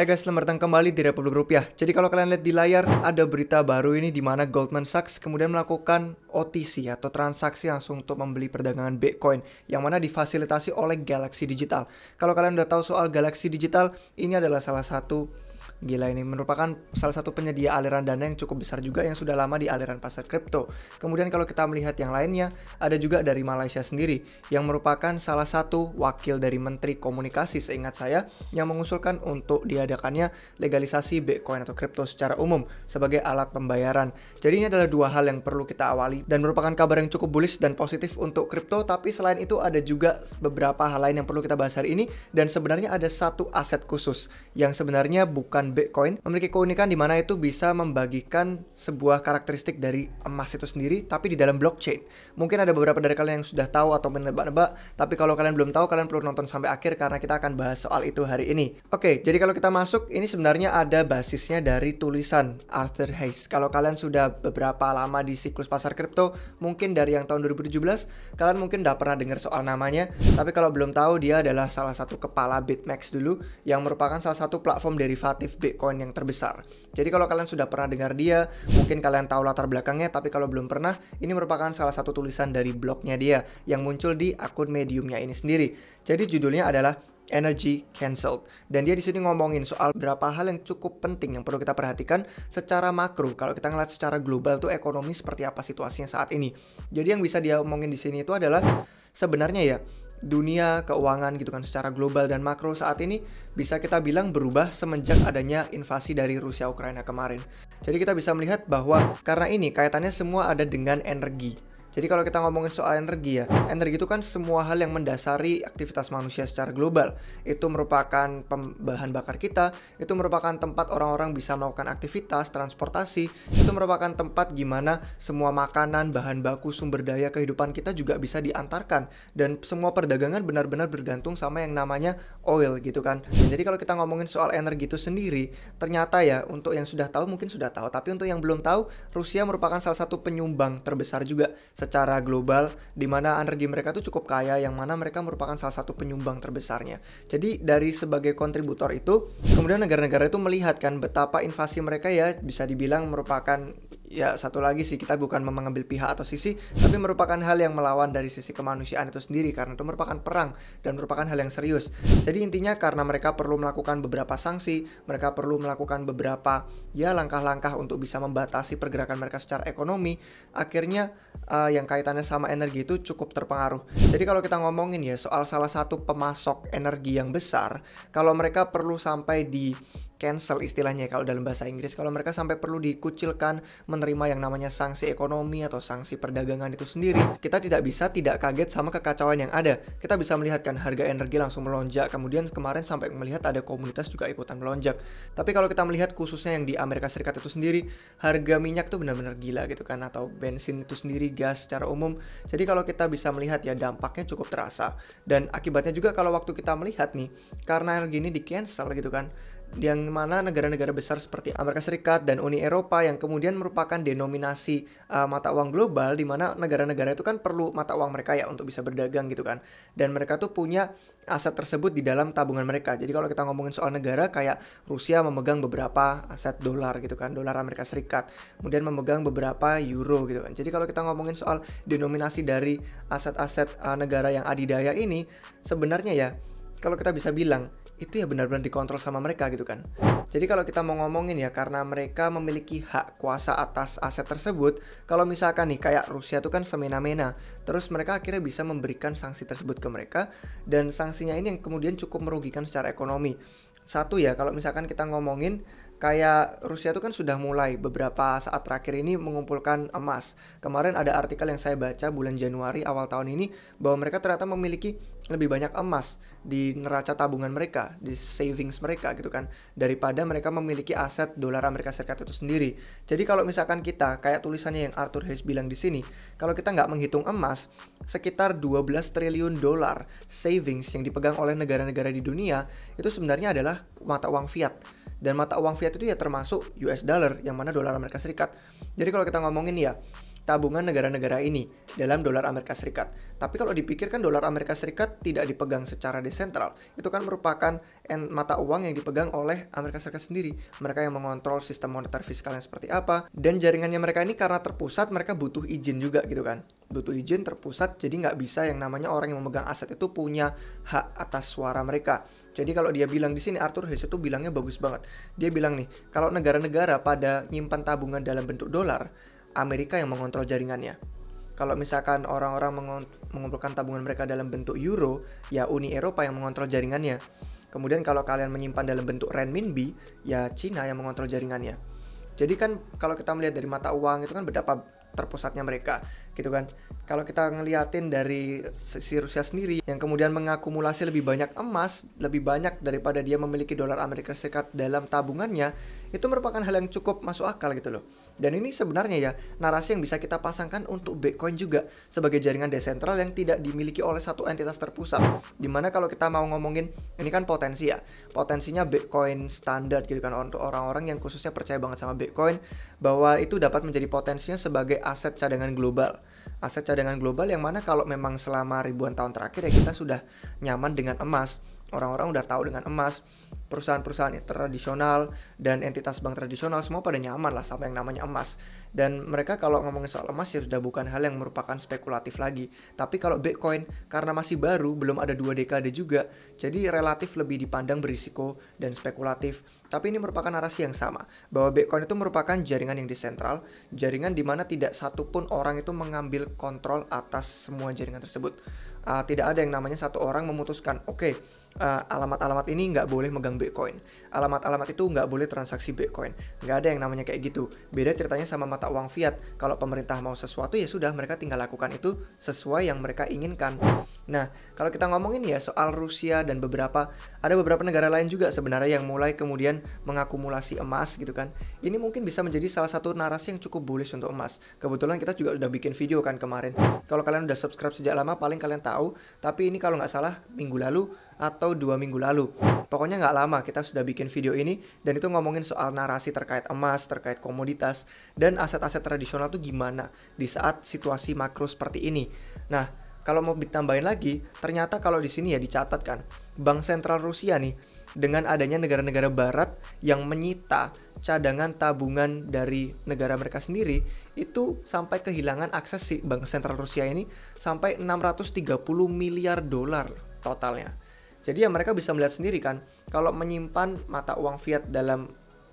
Hai guys, selamat datang kembali di Republik Rupiah. Jadi kalau kalian lihat di layar, ada berita baru ini di mana Goldman Sachs kemudian melakukan OTC atau transaksi langsung untuk membeli perdagangan Bitcoin yang mana difasilitasi oleh Galaxy Digital. Kalau kalian udah tahu soal Galaxy Digital, ini adalah salah satu Gila ini merupakan salah satu penyedia aliran dana yang cukup besar juga yang sudah lama di aliran pasar kripto. Kemudian kalau kita melihat yang lainnya, ada juga dari Malaysia sendiri yang merupakan salah satu wakil dari Menteri Komunikasi seingat saya yang mengusulkan untuk diadakannya legalisasi Bitcoin atau kripto secara umum sebagai alat pembayaran. Jadi ini adalah dua hal yang perlu kita awali dan merupakan kabar yang cukup bullish dan positif untuk kripto tapi selain itu ada juga beberapa hal lain yang perlu kita bahas hari ini dan sebenarnya ada satu aset khusus yang sebenarnya bukan Bitcoin memiliki keunikan di mana itu bisa membagikan sebuah karakteristik dari emas itu sendiri tapi di dalam blockchain. Mungkin ada beberapa dari kalian yang sudah tahu atau menebak-nebak, tapi kalau kalian belum tahu kalian perlu nonton sampai akhir karena kita akan bahas soal itu hari ini. Oke, jadi kalau kita masuk ini sebenarnya ada basisnya dari tulisan Arthur Hayes. Kalau kalian sudah beberapa lama di siklus pasar kripto, mungkin dari yang tahun 2017, kalian mungkin udah pernah dengar soal namanya, tapi kalau belum tahu dia adalah salah satu kepala BitMEX dulu yang merupakan salah satu platform derivatif Bitcoin yang terbesar. Jadi kalau kalian sudah pernah dengar dia, mungkin kalian tahu latar belakangnya, tapi kalau belum pernah, ini merupakan salah satu tulisan dari blognya dia yang muncul di akun mediumnya ini sendiri. Jadi judulnya adalah energy cancelled. Dan dia di sini ngomongin soal berapa hal yang cukup penting yang perlu kita perhatikan secara makro. Kalau kita ngeliat secara global tuh ekonomi seperti apa situasinya saat ini. Jadi yang bisa dia omongin di sini itu adalah sebenarnya ya dunia keuangan gitu kan secara global dan makro saat ini bisa kita bilang berubah semenjak adanya invasi dari Rusia Ukraina kemarin. Jadi kita bisa melihat bahwa karena ini kaitannya semua ada dengan energi. Jadi kalau kita ngomongin soal energi ya, energi itu kan semua hal yang mendasari aktivitas manusia secara global. Itu merupakan bahan bakar kita, itu merupakan tempat orang-orang bisa melakukan aktivitas, transportasi, itu merupakan tempat gimana semua makanan, bahan baku, sumber daya kehidupan kita juga bisa diantarkan. Dan semua perdagangan benar-benar bergantung sama yang namanya oil gitu kan. Jadi kalau kita ngomongin soal energi itu sendiri, ternyata ya untuk yang sudah tahu mungkin sudah tahu, tapi untuk yang belum tahu, Rusia merupakan salah satu penyumbang terbesar juga secara global di mana energi mereka tuh cukup kaya yang mana mereka merupakan salah satu penyumbang terbesarnya. Jadi dari sebagai kontributor itu kemudian negara-negara itu melihat kan betapa invasi mereka ya bisa dibilang merupakan ya satu lagi sih kita bukan mengambil pihak atau sisi tapi merupakan hal yang melawan dari sisi kemanusiaan itu sendiri karena itu merupakan perang dan merupakan hal yang serius. Jadi intinya karena mereka perlu melakukan beberapa sanksi mereka perlu melakukan beberapa ya langkah-langkah untuk bisa membatasi pergerakan mereka secara ekonomi akhirnya uh, yang kaitannya sama energi itu cukup terpengaruh. Jadi kalau kita ngomongin ya soal salah satu pemasok energi yang besar kalau mereka perlu sampai di cancel istilahnya kalau dalam bahasa Inggris. Kalau mereka sampai perlu dikucilkan menerima yang namanya sanksi ekonomi atau sanksi perdagangan itu sendiri kita tidak bisa tidak kaget sama kekacauan yang ada. Kita bisa melihatkan harga energi langsung melonjak kemudian kemarin sampai melihat ada komunitas juga ikutan melonjak. Tapi kalau kita melihat khususnya yang di Amerika Serikat itu sendiri harga minyak tuh benar-benar gila gitu kan atau bensin itu sendiri gas secara umum. Jadi kalau kita bisa melihat ya dampaknya cukup terasa. Dan akibatnya juga kalau waktu kita melihat nih karena energi ini di cancel gitu kan yang mana negara-negara besar seperti Amerika Serikat dan Uni Eropa yang kemudian merupakan denominasi uh, mata uang global di mana negara-negara itu kan perlu mata uang mereka ya untuk bisa berdagang gitu kan. Dan mereka tuh punya aset tersebut di dalam tabungan mereka. Jadi kalau kita ngomongin soal negara kayak Rusia memegang beberapa aset dolar gitu kan, dolar Amerika Serikat. Kemudian memegang beberapa euro gitu kan. Jadi kalau kita ngomongin soal denominasi dari aset-aset uh, negara yang adidaya ini sebenarnya ya kalau kita bisa bilang itu ya benar-benar dikontrol sama mereka gitu kan. Jadi kalau kita mau ngomongin ya karena mereka memiliki hak kuasa atas aset tersebut, kalau misalkan nih kayak Rusia itu kan semena-mena, terus mereka akhirnya bisa memberikan sanksi tersebut ke mereka dan sanksinya ini yang kemudian cukup merugikan secara ekonomi. Satu ya kalau misalkan kita ngomongin kayak Rusia itu kan sudah mulai beberapa saat terakhir ini mengumpulkan emas. Kemarin ada artikel yang saya baca bulan Januari awal tahun ini bahwa mereka ternyata memiliki lebih banyak emas di neraca tabungan mereka, di savings mereka gitu kan, daripada mereka memiliki aset dolar Amerika Serikat itu sendiri. Jadi kalau misalkan kita kayak tulisannya yang Arthur Hayes bilang di sini, kalau kita nggak menghitung emas, sekitar 12 triliun dolar savings yang dipegang oleh negara-negara di dunia itu sebenarnya adalah mata uang fiat dan mata uang fiat itu ya termasuk US dollar yang mana dolar Amerika Serikat. Jadi kalau kita ngomongin ya, tabungan negara-negara ini dalam dolar Amerika Serikat. Tapi kalau dipikirkan dolar Amerika Serikat tidak dipegang secara desentral, itu kan merupakan mata uang yang dipegang oleh Amerika Serikat sendiri. Mereka yang mengontrol sistem moneter fiskalnya seperti apa, dan jaringannya mereka ini karena terpusat, mereka butuh izin juga gitu kan. Butuh izin terpusat, jadi nggak bisa yang namanya orang yang memegang aset itu punya hak atas suara mereka. Jadi kalau dia bilang di sini Arthur Hayes itu bilangnya bagus banget. Dia bilang nih, kalau negara-negara pada nyimpan tabungan dalam bentuk dolar, Amerika yang mengontrol jaringannya. Kalau misalkan orang-orang mengumpulkan tabungan mereka dalam bentuk euro, ya Uni Eropa yang mengontrol jaringannya. Kemudian kalau kalian menyimpan dalam bentuk renminbi, ya Cina yang mengontrol jaringannya. Jadi kan kalau kita melihat dari mata uang itu kan betapa terpusatnya mereka gitu kan. Kalau kita ngeliatin dari si Rusia sendiri yang kemudian mengakumulasi lebih banyak emas, lebih banyak daripada dia memiliki dolar Amerika Serikat dalam tabungannya, itu merupakan hal yang cukup masuk akal gitu loh. Dan ini sebenarnya ya narasi yang bisa kita pasangkan untuk Bitcoin juga sebagai jaringan desentral yang tidak dimiliki oleh satu entitas terpusat. Di mana kalau kita mau ngomongin ini kan potensi ya, potensinya Bitcoin standar gitu kan untuk orang-orang yang khususnya percaya banget sama Bitcoin bahwa itu dapat menjadi potensinya sebagai aset cadangan global aset cadangan global yang mana kalau memang selama ribuan tahun terakhir ya kita sudah nyaman dengan emas orang-orang udah tahu dengan emas perusahaan-perusahaan tradisional dan entitas bank tradisional semua pada nyaman lah sama yang namanya emas. Dan mereka kalau ngomongin soal emas ya sudah bukan hal yang merupakan spekulatif lagi. Tapi kalau Bitcoin karena masih baru belum ada dua dekade juga jadi relatif lebih dipandang berisiko dan spekulatif. Tapi ini merupakan narasi yang sama bahwa Bitcoin itu merupakan jaringan yang desentral jaringan di mana tidak satupun orang itu mengambil kontrol atas semua jaringan tersebut. Uh, tidak ada yang namanya satu orang memutuskan oke okay, uh, alamat-alamat ini nggak boleh megang Bitcoin. Alamat-alamat itu nggak boleh transaksi Bitcoin. Nggak ada yang namanya kayak gitu. Beda ceritanya sama mata uang fiat. Kalau pemerintah mau sesuatu ya sudah mereka tinggal lakukan itu sesuai yang mereka inginkan. Nah, kalau kita ngomongin ya soal Rusia dan beberapa ada beberapa negara lain juga sebenarnya yang mulai kemudian mengakumulasi emas gitu kan. Ini mungkin bisa menjadi salah satu narasi yang cukup bullish untuk emas. Kebetulan kita juga udah bikin video kan kemarin. Kalau kalian udah subscribe sejak lama paling kalian tahu. Tapi ini kalau nggak salah minggu lalu atau dua minggu lalu. Pokoknya nggak lama kita sudah bikin video ini dan itu ngomongin soal narasi terkait emas, terkait komoditas, dan aset-aset tradisional tuh gimana di saat situasi makro seperti ini. Nah, kalau mau ditambahin lagi, ternyata kalau di sini ya dicatat kan, Bank Sentral Rusia nih dengan adanya negara-negara barat yang menyita cadangan tabungan dari negara mereka sendiri itu sampai kehilangan akses si bank sentral Rusia ini sampai 630 miliar dolar totalnya. Jadi ya mereka bisa melihat sendiri kan, kalau menyimpan mata uang fiat dalam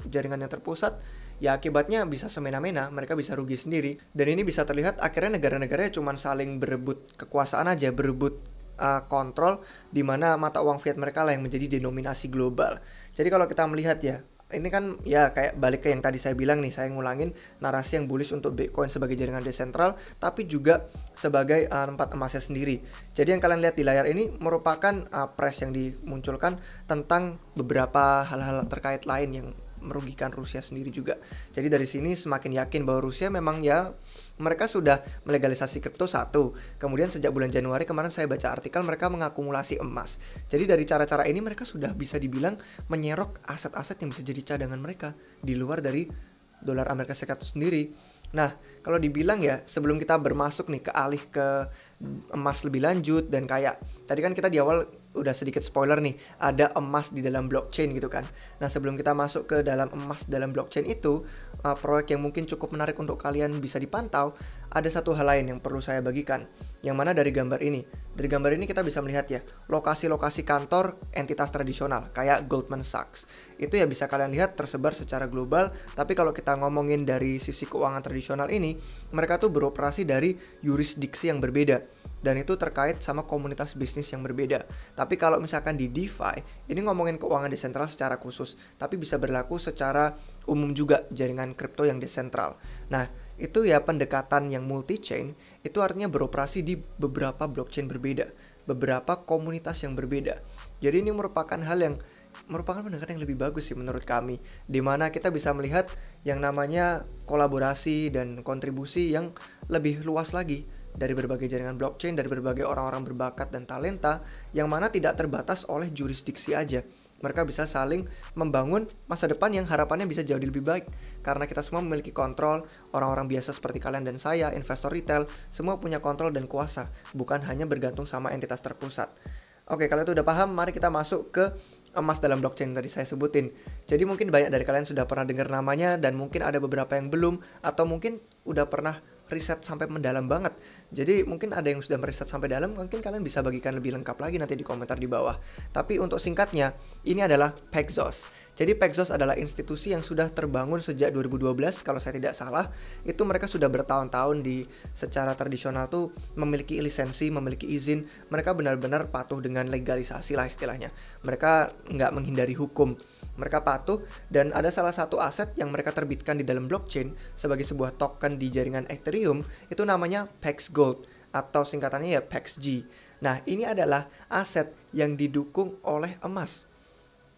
jaringan yang terpusat, ya akibatnya bisa semena-mena, mereka bisa rugi sendiri. Dan ini bisa terlihat akhirnya negara-negaranya cuma saling berebut kekuasaan aja, berebut uh, kontrol di mana mata uang fiat mereka lah yang menjadi denominasi global. Jadi kalau kita melihat ya, ini kan ya kayak balik ke yang tadi saya bilang nih, saya ngulangin narasi yang bullish untuk Bitcoin sebagai jaringan desentral, tapi juga sebagai uh, tempat emasnya sendiri. Jadi yang kalian lihat di layar ini merupakan uh, press yang dimunculkan tentang beberapa hal-hal terkait lain yang merugikan Rusia sendiri juga. Jadi dari sini semakin yakin bahwa Rusia memang ya mereka sudah melegalisasi kripto satu. Kemudian sejak bulan Januari kemarin saya baca artikel mereka mengakumulasi emas. Jadi dari cara-cara ini mereka sudah bisa dibilang menyerok aset-aset yang bisa jadi cadangan mereka di luar dari dolar Amerika Serikat itu sendiri. Nah, kalau dibilang ya sebelum kita bermasuk nih ke alih ke emas lebih lanjut dan kayak tadi kan kita di awal udah sedikit spoiler nih, ada emas di dalam blockchain gitu kan. Nah, sebelum kita masuk ke dalam emas dalam blockchain itu, uh, proyek yang mungkin cukup menarik untuk kalian bisa dipantau, ada satu hal lain yang perlu saya bagikan. Yang mana dari gambar ini. Dari gambar ini kita bisa melihat ya, lokasi-lokasi kantor entitas tradisional kayak Goldman Sachs. Itu ya bisa kalian lihat tersebar secara global, tapi kalau kita ngomongin dari sisi keuangan tradisional ini, mereka tuh beroperasi dari yurisdiksi yang berbeda dan itu terkait sama komunitas bisnis yang berbeda. Tapi kalau misalkan di DeFi, ini ngomongin keuangan desentral secara khusus, tapi bisa berlaku secara umum juga jaringan kripto yang desentral. Nah, itu ya pendekatan yang multi chain itu artinya beroperasi di beberapa blockchain berbeda, beberapa komunitas yang berbeda. Jadi ini merupakan hal yang merupakan pendekatan yang lebih bagus sih menurut kami di mana kita bisa melihat yang namanya kolaborasi dan kontribusi yang lebih luas lagi dari berbagai jaringan blockchain dari berbagai orang-orang berbakat dan talenta yang mana tidak terbatas oleh jurisdiksi aja mereka bisa saling membangun masa depan yang harapannya bisa jauh lebih baik. Karena kita semua memiliki kontrol orang-orang biasa seperti kalian dan saya investor retail semua punya kontrol dan kuasa. Bukan hanya bergantung sama entitas terpusat. Oke kalau itu udah paham mari kita masuk ke emas dalam blockchain tadi saya sebutin. Jadi mungkin banyak dari kalian sudah pernah dengar namanya dan mungkin ada beberapa yang belum atau mungkin udah pernah riset sampai mendalam banget. Jadi mungkin ada yang sudah meriset sampai dalam, mungkin kalian bisa bagikan lebih lengkap lagi nanti di komentar di bawah. Tapi untuk singkatnya, ini adalah Paxos. Jadi Paxos adalah institusi yang sudah terbangun sejak 2012 kalau saya tidak salah. Itu mereka sudah bertahun-tahun di secara tradisional tuh memiliki lisensi, memiliki izin. Mereka benar-benar patuh dengan legalisasi lah istilahnya. Mereka nggak menghindari hukum mereka patuh dan ada salah satu aset yang mereka terbitkan di dalam blockchain sebagai sebuah token di jaringan Ethereum itu namanya Pax Gold atau singkatannya ya PaxG. Nah, ini adalah aset yang didukung oleh emas.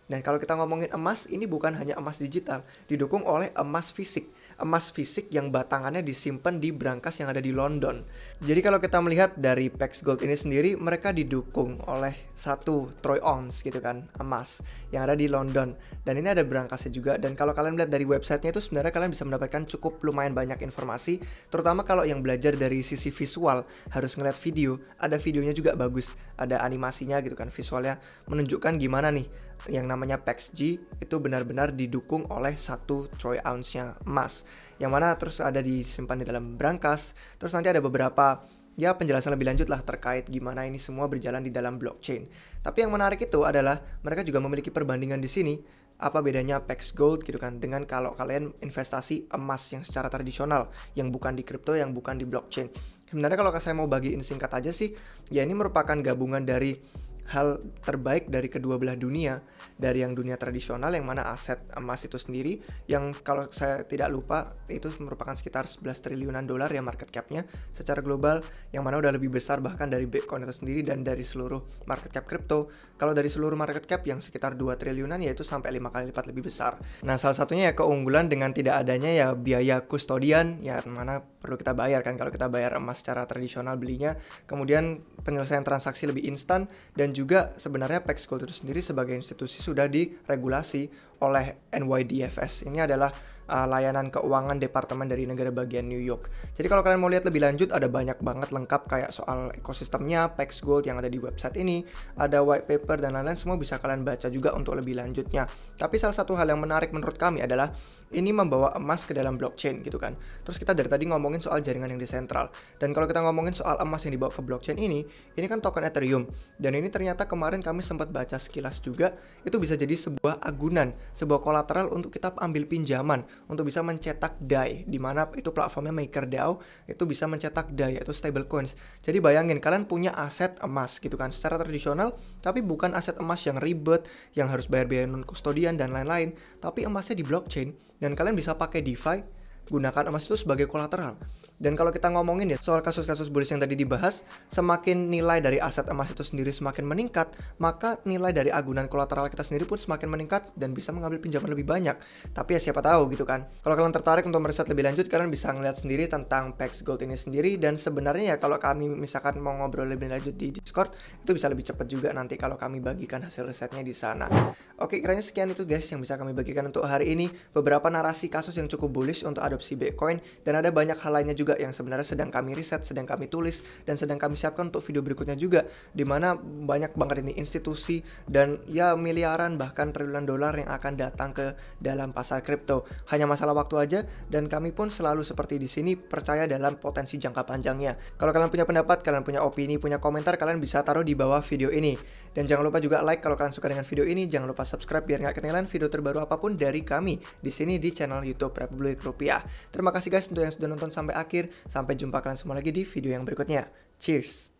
Dan kalau kita ngomongin emas, ini bukan hanya emas digital, didukung oleh emas fisik. Emas fisik yang batangannya disimpan di brankas yang ada di London. Jadi kalau kita melihat dari Pax Gold ini sendiri, mereka didukung oleh satu troy ounce gitu kan, emas yang ada di London. Dan ini ada brankasnya juga. Dan kalau kalian melihat dari websitenya itu sebenarnya kalian bisa mendapatkan cukup lumayan banyak informasi. Terutama kalau yang belajar dari sisi visual, harus ngeliat video. Ada videonya juga bagus, ada animasinya gitu kan, visualnya menunjukkan gimana nih yang namanya PAX-G itu benar-benar didukung oleh satu troy ounce-nya emas yang mana terus ada disimpan di dalam brankas terus nanti ada beberapa ya penjelasan lebih lanjut lah terkait gimana ini semua berjalan di dalam blockchain. Tapi yang menarik itu adalah mereka juga memiliki perbandingan di sini. Apa bedanya PAX Gold gitu kan dengan kalau kalian investasi emas yang secara tradisional yang bukan di kripto yang bukan di blockchain. Sebenarnya kalau saya mau bagiin singkat aja sih ya ini merupakan gabungan dari hal terbaik dari kedua belah dunia dari yang dunia tradisional yang mana aset emas itu sendiri yang kalau saya tidak lupa itu merupakan sekitar 11 triliunan dolar ya market capnya secara global yang mana udah lebih besar bahkan dari Bitcoin itu sendiri dan dari seluruh market cap crypto kalau dari seluruh market cap yang sekitar 2 triliunan yaitu sampai lima kali lipat lebih besar. Nah salah satunya ya keunggulan dengan tidak adanya ya biaya kustodian ya mana perlu kita bayar kan kalau kita bayar emas secara tradisional belinya kemudian penyelesaian transaksi lebih instan dan juga sebenarnya Pax Gold itu sendiri sebagai institusi sudah diregulasi oleh NYDFS. Ini adalah uh, layanan keuangan departemen dari negara bagian New York. Jadi kalau kalian mau lihat lebih lanjut ada banyak banget lengkap kayak soal ekosistemnya Pax Gold yang ada di website ini, ada white paper dan lain-lain semua bisa kalian baca juga untuk lebih lanjutnya. Tapi salah satu hal yang menarik menurut kami adalah ini membawa emas ke dalam blockchain gitu kan. Terus kita dari tadi ngomongin soal jaringan yang desentral. Dan kalau kita ngomongin soal emas yang dibawa ke blockchain ini, ini kan token Ethereum. Dan ini ternyata kemarin kami sempat baca sekilas juga, itu bisa jadi sebuah agunan, sebuah kolateral untuk kita ambil pinjaman untuk bisa mencetak DAI di mana itu platformnya MakerDAO itu bisa mencetak DAI atau stable coins. Jadi bayangin kalian punya aset emas gitu kan secara tradisional tapi bukan aset emas yang ribet yang harus bayar biaya non kustodian dan lain-lain, tapi emasnya di blockchain dan kalian bisa pakai DeFi gunakan emas itu sebagai kolateral. Dan kalau kita ngomongin ya soal kasus-kasus bullish yang tadi dibahas, semakin nilai dari aset emas itu sendiri semakin meningkat, maka nilai dari agunan kolateral kita sendiri pun semakin meningkat dan bisa mengambil pinjaman lebih banyak. Tapi ya siapa tahu gitu kan. Kalau kalian tertarik untuk meriset lebih lanjut, kalian bisa ngeliat sendiri tentang Pax Gold ini sendiri dan sebenarnya ya kalau kami misalkan mau ngobrol lebih lanjut di Discord, itu bisa lebih cepat juga nanti kalau kami bagikan hasil risetnya di sana. Oke, kiranya sekian itu guys yang bisa kami bagikan untuk hari ini. Beberapa narasi kasus yang cukup bullish untuk adopsi Bitcoin dan ada banyak hal lainnya juga yang sebenarnya sedang kami riset, sedang kami tulis dan sedang kami siapkan untuk video berikutnya juga di mana banyak banget ini institusi dan ya miliaran bahkan triliunan dolar yang akan datang ke dalam pasar kripto. Hanya masalah waktu aja dan kami pun selalu seperti di sini percaya dalam potensi jangka panjangnya. Kalau kalian punya pendapat, kalian punya opini, punya komentar, kalian bisa taruh di bawah video ini. Dan jangan lupa juga like kalau kalian suka dengan video ini, jangan lupa subscribe biar nggak ketinggalan video terbaru apa pun dari kami di sini di channel YouTube Republik Rupiah. Terima kasih guys untuk yang sudah nonton sampai akhir. Sampai jumpa kalian semua lagi di video yang berikutnya. Cheers!